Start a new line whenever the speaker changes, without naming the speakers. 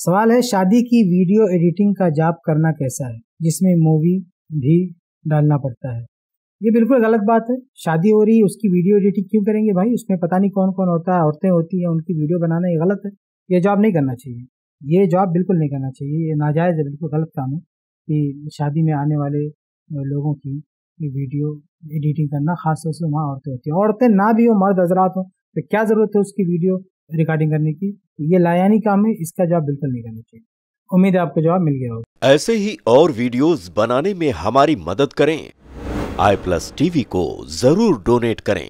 सवाल है, शादी की वीडियो एडिटिंग का जॉब करना कैसा है? जिसमें मूवी भी डालना पड़ता है। ये बिल्कुल गलत बात है। शादी हो रही है, उसकी वीडियो एडिटिंग क्यों करेंगे भाई? उसमें पता नहीं कौन कौन होता है औरतें होती हैं, उनकी वीडियो बनाना ये गलत है। ये जॉब नहीं करना चाहिए। ये जॉब बिल्कुल नहीं करना चाहिए। ये नाजायज़ है, बिल्कुल गलत काम है कि शादी में आने वाले लोगों की वीडियो एडिटिंग करना, खासतौर से वहाँ औरतें होती हैं। औरतें ना भी हो, मर्द हजरात हो तो क्या ज़रूरत है उसकी वीडियो रिकॉर्डिंग करने की। ये लायानी काम है इसका जवाब बिल्कुल नहीं करना चाहिए। उम्मीद है आपको जवाब मिल गया होगा।
ऐसे ही और वीडियोस बनाने में हमारी मदद करें। आई प्लस टीवी को ज़रूर डोनेट करें।